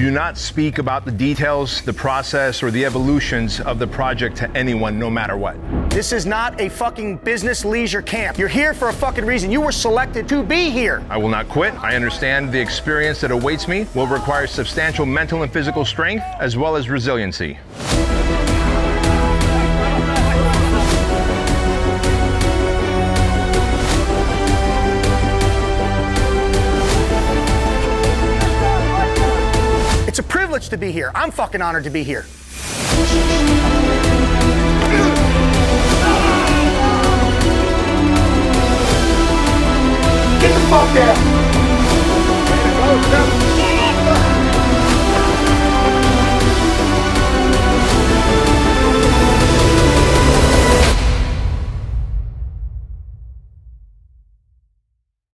do not speak about the details, the process, or the evolutions of the project to anyone, no matter what. This is not a fucking business leisure camp. You're here for a fucking reason. You were selected to be here. I will not quit. I understand the experience that awaits me will require substantial mental and physical strength, as well as resiliency. Privilege to be here. I'm fucking honored to be here. Get the fuck down!